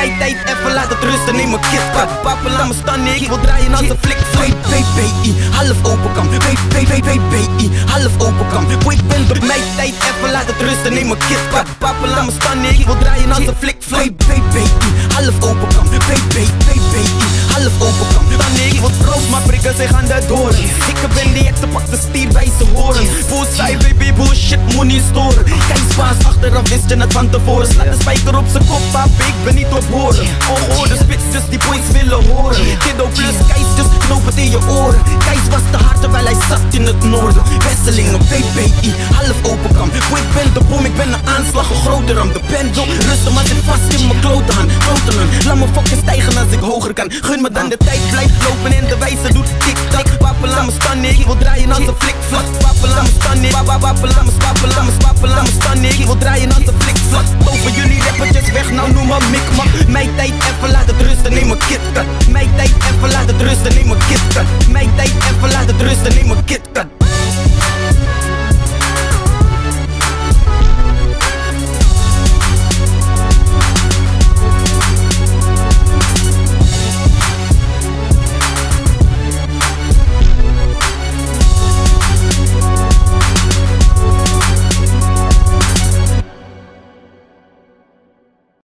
Mijn tijd even laat het rusten, neem een KitKat Papa laat me staan, ik wil draaien als een flik. BBI, half open kan. BBBBI, half open kan. Boy, ik ben op mijn tijd even laat het rusten, neem een KitKat Papa laat me staan, ik wil draaien als een flik. BBI, half open kan. BBBBI, half open kan. Dan nee, ik wil roos, maar prikken zich aan de doren Ik ben die ekte, pak de stier bij ze horen. Bullseye, baby, bullshit, moet niet storen spaas achteraf wist je het van tevoren. Slaat de spijker op zijn kop, pap, ik ben niet op horen Ongehoorde spits, dus die boys willen horen. Kiddo plus Keis, dus knoop het in je oren. Keis was te hard terwijl hij zat in het noorden. Wesselingen, BBI, half open kan. Boy, ik ben de bom, ik ben een aanslag, een groter dan de pendel. Rustig, maar zit vast in mijn klote aan. Kloten laat me fucking stijgen als ik hoger kan. Gun me dan de tijd, blijft lopen en de wijze doet tik-tak. Wappen, laat me staan, nee, ik wil draaien als een flikvlak Wappen, laat me staan, nee, wappen, laat me laat wil draaien als een flikvlak Over jullie rappertjes weg, nou noem maar mikmak Mijn tijd even, laat het rusten, neem een KitKat Mijn tijd even, laat het rusten, neem een KitKat Mijn tijd even, laat het rusten, neem een KitKat